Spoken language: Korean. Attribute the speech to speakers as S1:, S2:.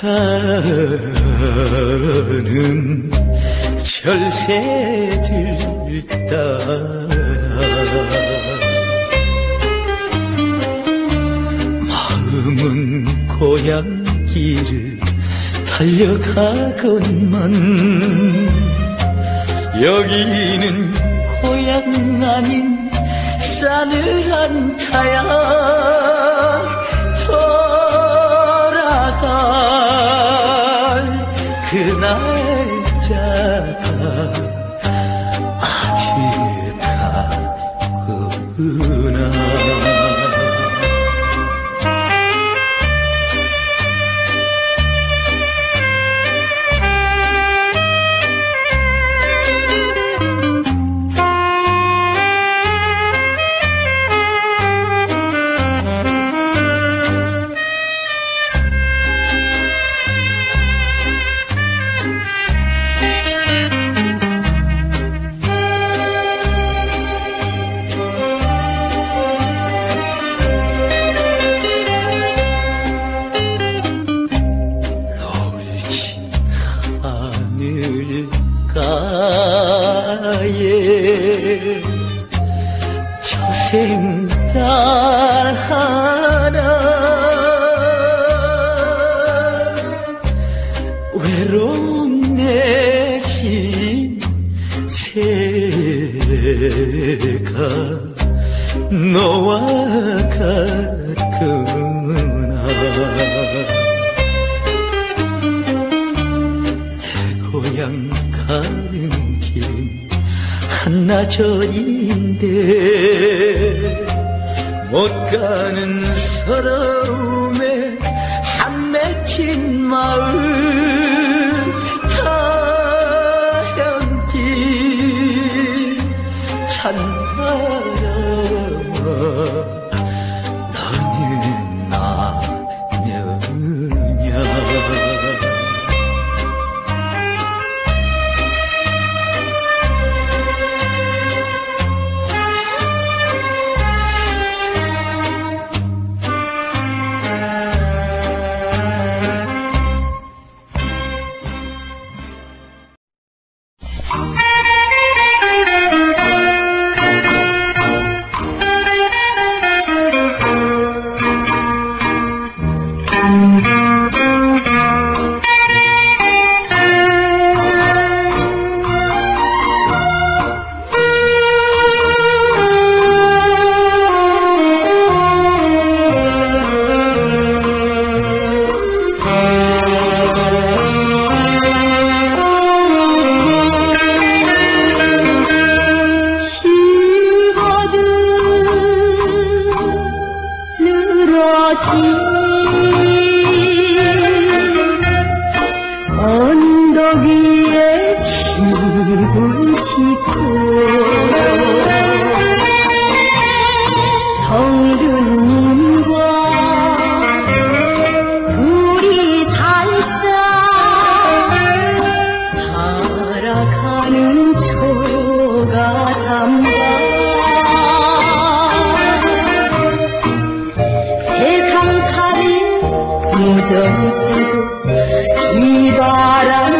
S1: 가는 절새들 따라. 마음은 고향길을 달려가건만. 여기는 고향 아닌 싸늘한 타야 저생딸 하나 외로운 내심 새가 너와 같구나. 고향 길은 한나절인데 못 가는 서러움에 한 맺힌 마음 언덕 위에 집을 짓고 성근님과 둘이 살짝 살아가는 초가
S2: 삼가 세상 살이 무정 வாரம்